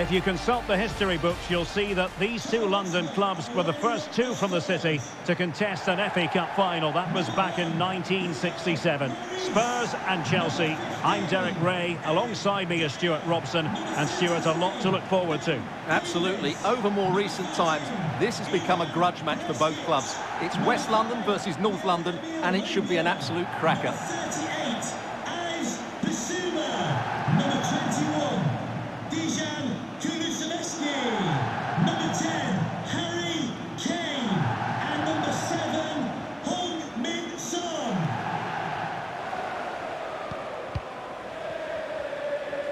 If you consult the history books, you'll see that these two London clubs were the first two from the city to contest an FA Cup final. That was back in 1967. Spurs and Chelsea. I'm Derek Ray. Alongside me is Stuart Robson. And Stuart, a lot to look forward to. Absolutely. Over more recent times, this has become a grudge match for both clubs. It's West London versus North London, and it should be an absolute cracker.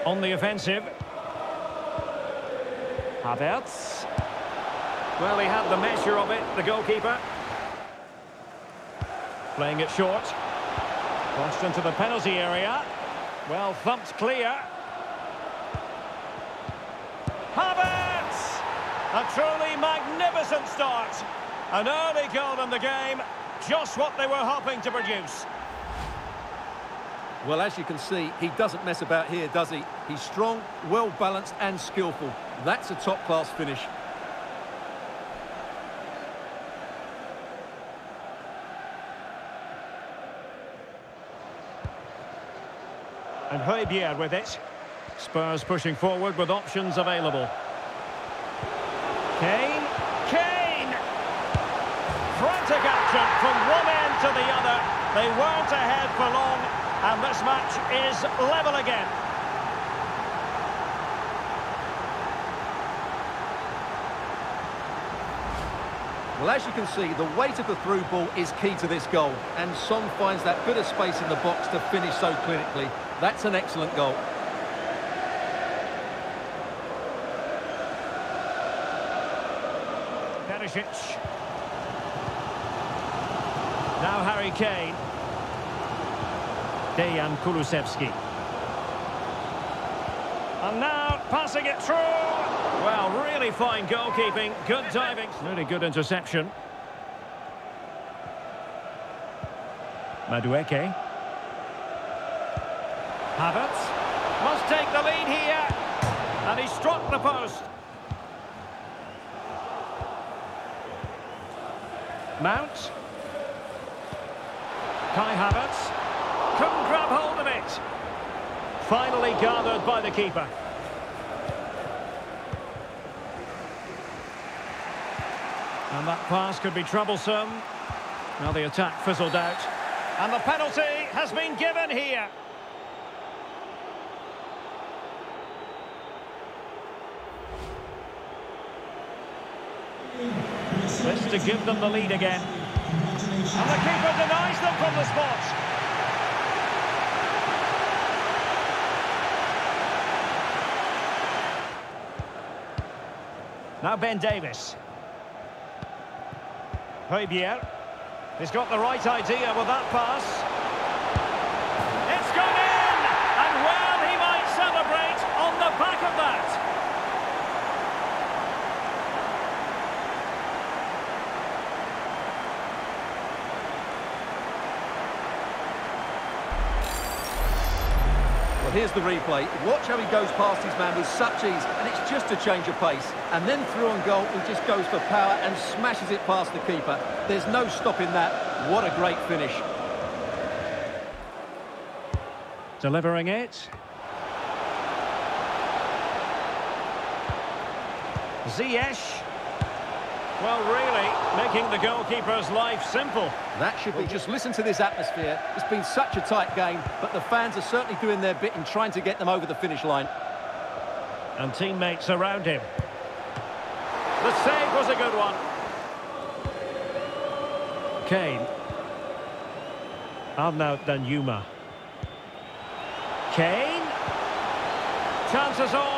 On the offensive. Havertz. Well, he had the measure of it, the goalkeeper. Playing it short. Crossed into the penalty area. Well, thumped clear. Havertz! A truly magnificent start. An early goal in the game. Just what they were hoping to produce. Well, as you can see, he doesn't mess about here, does he? He's strong, well-balanced and skillful. That's a top-class finish. And Højbjerg with it. Spurs pushing forward with options available. Kane. Kane! Frantic action from one end to the other. They weren't ahead for long, and this match is level again. Well, as you can see, the weight of the through ball is key to this goal. And Son finds that bit of space in the box to finish so clinically. That's an excellent goal. Perisic. Now Harry Kane. Dejan Kulusevski. And now passing it through. Well, really fine goalkeeping. Good diving. Really good interception. Madueke. Havertz. Must take the lead here. And he struck the post. Mount. Kai Havertz. Finally gathered by the keeper. And that pass could be troublesome. Now the attack fizzled out. And the penalty has been given here. This to give them the lead again. And the keeper denies them from the spot. Now Ben Davies. Højbjerg. He's got the right idea with that pass. It's gone in! And well, he might celebrate on the back of that. Well, here's the replay. Watch how he goes past his man with such ease, and it's just a change of pace. And then through on goal, he just goes for power and smashes it past the keeper. There's no stopping that. What a great finish. Delivering it. Ziyech. Well, really, making the goalkeeper's life simple. That should be. Just listen to this atmosphere. It's been such a tight game, but the fans are certainly doing their bit in trying to get them over the finish line. And teammates around him. The save was a good one. Kane. Arnaut Danjuma. Kane. Chances on.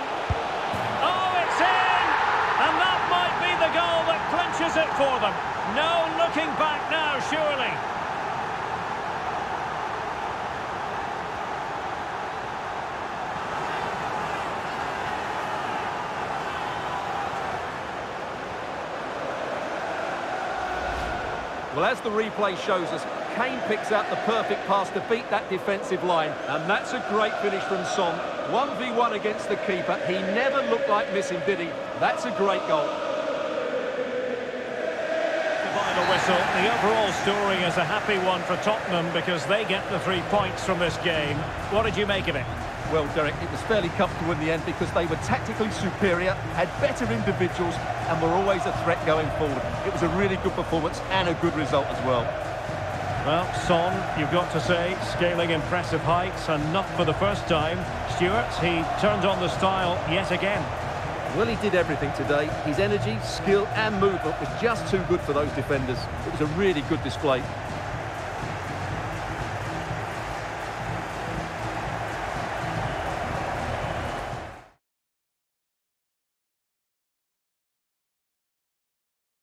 For them. No looking back now, surely. Well, as the replay shows us, Kane picks out the perfect pass to beat that defensive line. And that's a great finish from Son. 1v1 against the keeper. He never looked like missing, did he? That's a great goal. Whistle. The overall story is a happy one for Tottenham because they get the three points from this game. What did you make of it? Well, Derek, it was fairly comfortable in the end because they were tactically superior, had better individuals, and were always a threat going forward. It was a really good performance and a good result as well. Well, Son, you've got to say, scaling impressive heights, and not for the first time. Stuart, he turned on the style yet again. Well, he did everything today. His energy, skill and movement was just too good for those defenders. It was a really good display.